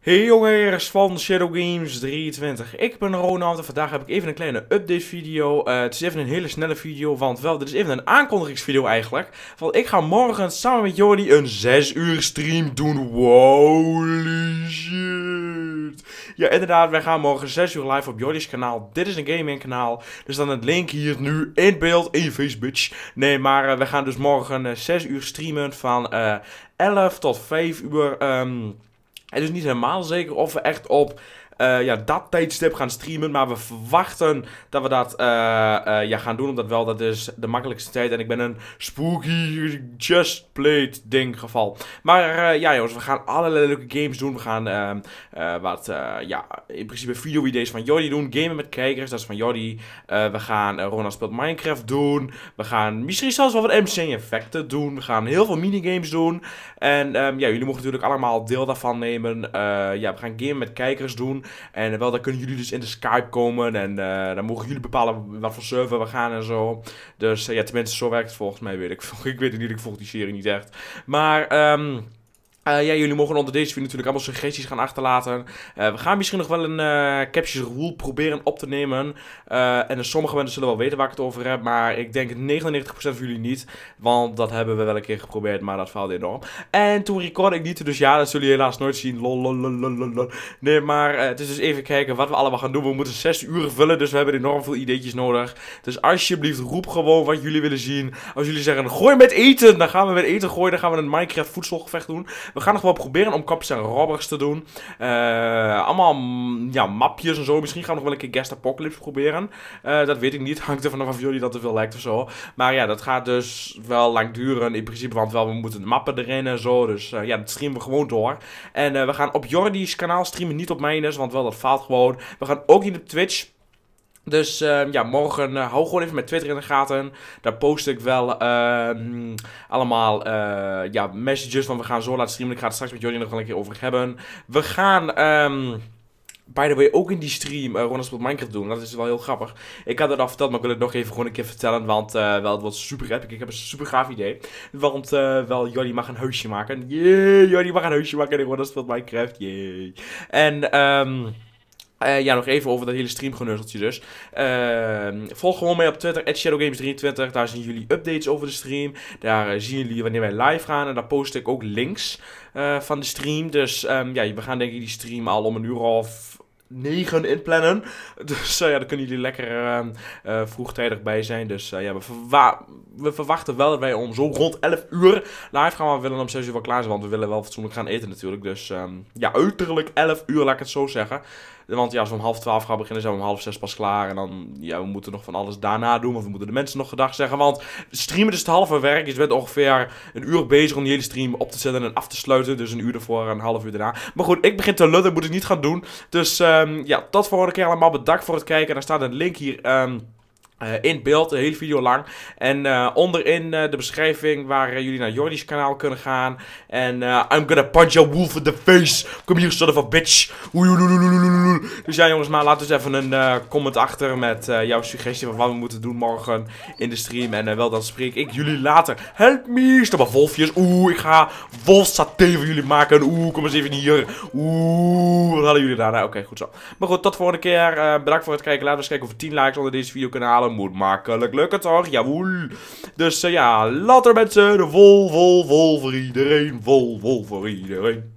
Hey jongens van Shadow Games 23, ik ben Ronald en vandaag heb ik even een kleine update video. Uh, het is even een hele snelle video, want wel, dit is even een aankondigingsvideo eigenlijk. Want ik ga morgen samen met Jordi een 6 uur stream doen, holy shit. Ja inderdaad, wij gaan morgen 6 uur live op Jordi's kanaal. Dit is een gaming kanaal, dus dan het link hier nu in beeld in je Facebook. Nee, maar uh, we gaan dus morgen uh, 6 uur streamen van 11 tot 5 uur... Um, het is niet helemaal zeker of we echt op uh, ja, dat tijdstip gaan streamen. Maar we verwachten dat we dat uh, ja, gaan doen. Omdat wel, dat is de makkelijkste tijd. En ik ben een spooky just played ding geval. Maar ja jongens, we gaan allerlei leuke games doen. We gaan ehm, wat, ja, in principe video-idee's van Jordi doen. Gamen met kijkers, dat is van Jordi. we gaan Ronald speelt Minecraft doen. We gaan misschien zelfs wel wat MC-effecten doen. We gaan heel veel minigames doen. En um, ja, jullie mogen natuurlijk allemaal deel daarvan nemen. ja, we gaan gamen met kijkers doen. En wel, dan kunnen jullie dus in de Skype komen. En uh, dan mogen jullie bepalen wat voor server we gaan en zo. Dus uh, ja, tenminste, zo werkt het volgens mij, weet ik. Ik weet het niet, ik volg die serie niet echt. Maar, um, ja, jullie mogen onder deze video natuurlijk allemaal suggesties gaan achterlaten. Uh, we gaan misschien nog wel een uh, capture rule proberen op te nemen. en sommige mensen zullen wel weten waar ik het over heb. Maar ik denk 99% van jullie niet. Want dat hebben we wel een keer geprobeerd, maar dat faalde enorm. En toen recorde ik niet, dus ja, dat zullen jullie helaas nooit zien. Nee, maar het is dus even kijken wat we allemaal gaan doen. We moeten 6 uur vullen, dus we hebben enorm veel ideetjes nodig. Dus alsjeblieft, roep gewoon wat jullie willen zien. Als jullie zeggen, gooi met eten, dan gaan we met eten gooien. Dan gaan we een Minecraft voedselgevecht doen. We gaan nog wel proberen om kapjes en robbers te doen. Uh, allemaal mm, ja, mapjes en zo. Misschien gaan we nog wel een keer Guest Apocalypse proberen. Uh, dat weet ik niet. Hangt er vanaf of jullie dat te veel lijkt of zo. Maar ja, dat gaat dus wel lang duren. In principe, want wel, we moeten mappen erin en zo. Dus uh, ja, dat streamen we gewoon door. En we gaan op Jordi's kanaal streamen, niet op mijn want wel, dat faalt gewoon. We gaan ook niet op Twitch. Dus uh, ja, morgen uh, hou gewoon even met Twitter in de gaten. Daar post ik wel uh, allemaal uh, ja, messages van we gaan zo laten streamen. Ik ga het straks met jullie nog wel een keer over hebben. We gaan... Um, by the way, ook in die stream uh, Ronald speelt Minecraft doen. Dat is wel heel grappig. Ik had het al verteld, maar ik wil het nog even gewoon een keer vertellen. Want wel, het was super epic. Ik heb een super gaaf idee. Want uh, wel, Jordi mag een huisje maken. Yay, Jordi mag een huisje maken en Ronald speelt Minecraft. Yay. En... Um, uh, ja, nog even over dat hele streamgeneuzeltje dus. Uh, volg gewoon mee op Twitter, ShadowGames23. Daar zien jullie updates over de stream. Daar uh, zien jullie wanneer wij live gaan. En daar post ik ook links van de stream. Dus um, ja, we gaan denk ik die stream al om een uur of 9 inplannen. Dus uh, ja, dan kunnen jullie lekker uh, uh, vroegtijdig bij zijn. Dus ja, we, we, verwachten wel dat wij om zo rond 11 uur live gaan. Maar we willen om 6 uur wel klaar zijn, want we willen wel fatsoenlijk gaan eten natuurlijk. Dus um, ja, uiterlijk 11 uur, laat ik het zo zeggen. Want ja, als we om half 12 gaan beginnen, zijn we om half 6 pas klaar. En dan, ja, we moeten nog van alles daarna doen. Want we moeten de mensen nog gedag zeggen. Want streamen is het halve werk. Je bent ongeveer een uur bezig om die hele stream op te zetten en af te sluiten. Dus een uur ervoor en een half uur daarna. Maar goed, ik begin te lullen, moet ik niet gaan doen. Dus um, ja, tot volgende keer allemaal bedankt voor het kijken. En er staat een link hier... Um, uh, in beeld, een hele video lang. En uh, onderin uh, de beschrijving waar jullie naar Jordi's kanaal kunnen gaan. En I'm gonna punch your wolf in the face. Kom hier, son of a bitch. Dus ja jongens, maar laat dus even een comment achter met jouw suggestie van wat we moeten doen morgen in de stream. En wel dan spreek ik jullie later. Help me, stop maar wolfjes. Oeh, ik ga wolfsaté voor jullie maken. Oeh, kom eens even hier. Oeh, wat hadden jullie daar? Nou, Oké, goed zo. Maar goed, tot de volgende keer. bedankt voor het kijken. Laten we eens kijken of we 10 likes onder deze video kunnen halen moet makkelijk lukken toch? Jawoel. Dus uh, ja, later mensen. Vol, vol, vol voor iedereen. Vol, vol voor iedereen.